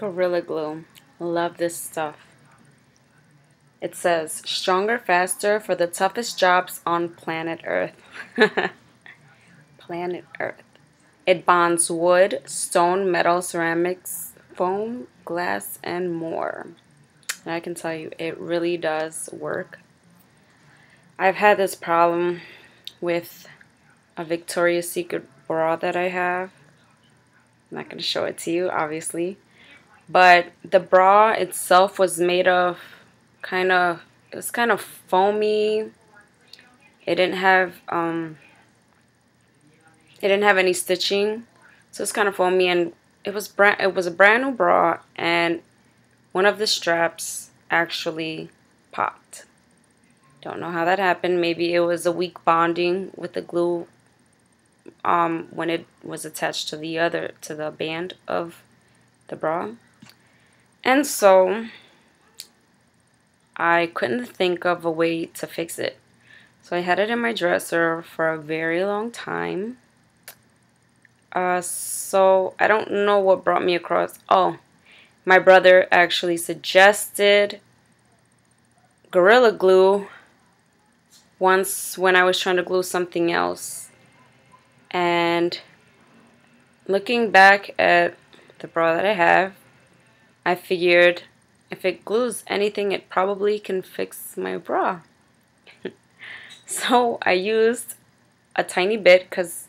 Gorilla Glue. Love this stuff. It says, stronger, faster for the toughest jobs on planet Earth. planet Earth. It bonds wood, stone, metal, ceramics, foam, glass, and more. And I can tell you, it really does work. I've had this problem with a Victoria's Secret bra that I have. I'm not going to show it to you, obviously. But the bra itself was made of kind of, it was kind of foamy. It didn't have, um, it didn't have any stitching. So it's kind of foamy and it was brand, it was a brand new bra and one of the straps actually popped. Don't know how that happened. Maybe it was a weak bonding with the glue um, when it was attached to the other, to the band of the bra. And so I couldn't think of a way to fix it. So I had it in my dresser for a very long time. Uh, so I don't know what brought me across. Oh, my brother actually suggested Gorilla Glue once when I was trying to glue something else. And looking back at the bra that I have, I figured if it glues anything, it probably can fix my bra. so I used a tiny bit because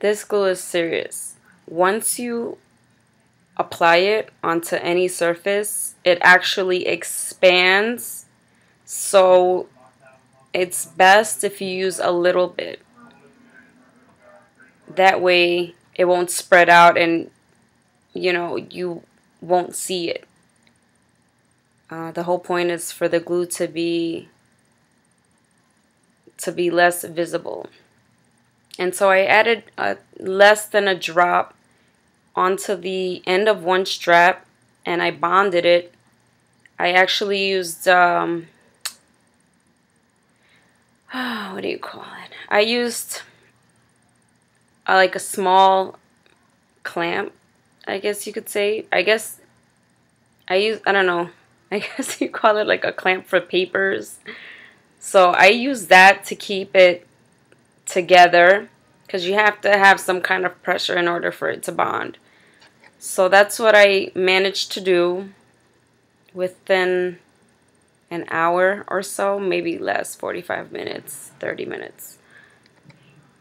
this glue is serious. Once you apply it onto any surface, it actually expands. So it's best if you use a little bit. That way it won't spread out and you know you won't see it. Uh, the whole point is for the glue to be to be less visible. And so I added a, less than a drop onto the end of one strap and I bonded it. I actually used, um, what do you call it? I used uh, like a small clamp, I guess you could say. I guess I use, I don't know, I guess you call it like a clamp for papers. So I use that to keep it together because you have to have some kind of pressure in order for it to bond. So that's what I managed to do within an hour or so, maybe less, 45 minutes, 30 minutes.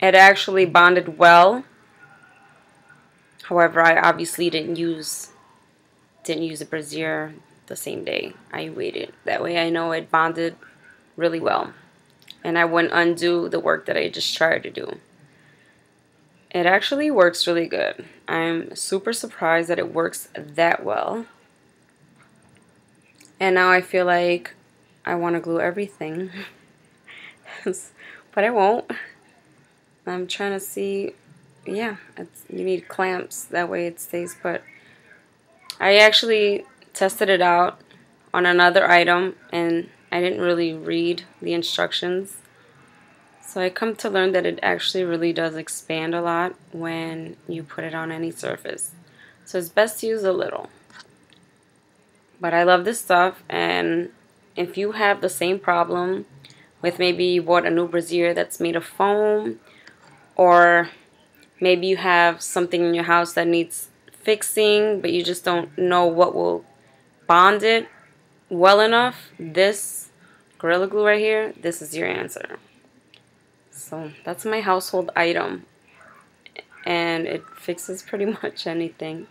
It actually bonded well. However, I obviously didn't use didn't use a brassiere the same day. I waited. That way I know it bonded really well. And I wouldn't undo the work that I just tried to do. It actually works really good. I'm super surprised that it works that well. And now I feel like I want to glue everything. but I won't. I'm trying to see. Yeah, you need clamps. That way it stays put. I actually tested it out on another item and I didn't really read the instructions. So I come to learn that it actually really does expand a lot when you put it on any surface. So it's best to use a little. But I love this stuff and if you have the same problem with maybe you bought a new brassiere that's made of foam or maybe you have something in your house that needs fixing but you just don't know what will bond it well enough, this Gorilla Glue right here, this is your answer. So that's my household item. And it fixes pretty much anything.